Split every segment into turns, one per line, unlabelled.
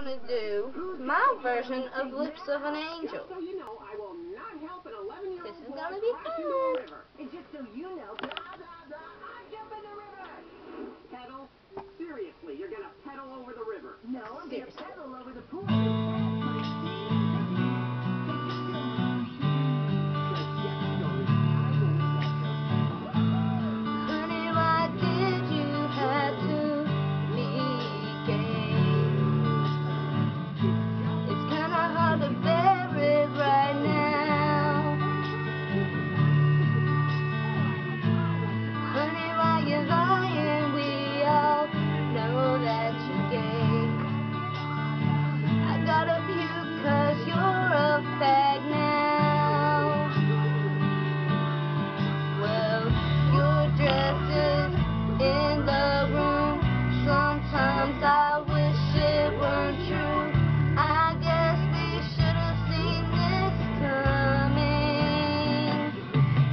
going to do my version of Lips of an Angel. This is
going
to be fun. Sometimes I wish it weren't true. I guess we should have seen this coming.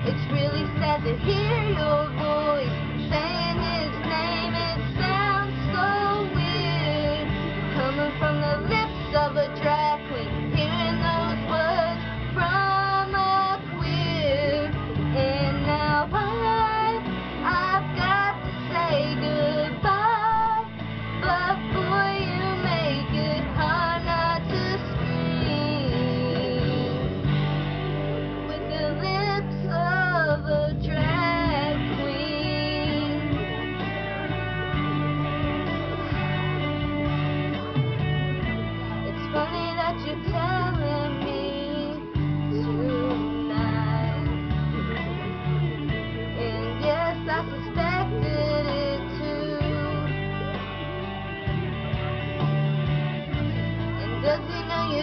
It's really sad to hear your voice saying his name. It sounds so weird coming from the lips of a drag queen.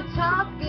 the top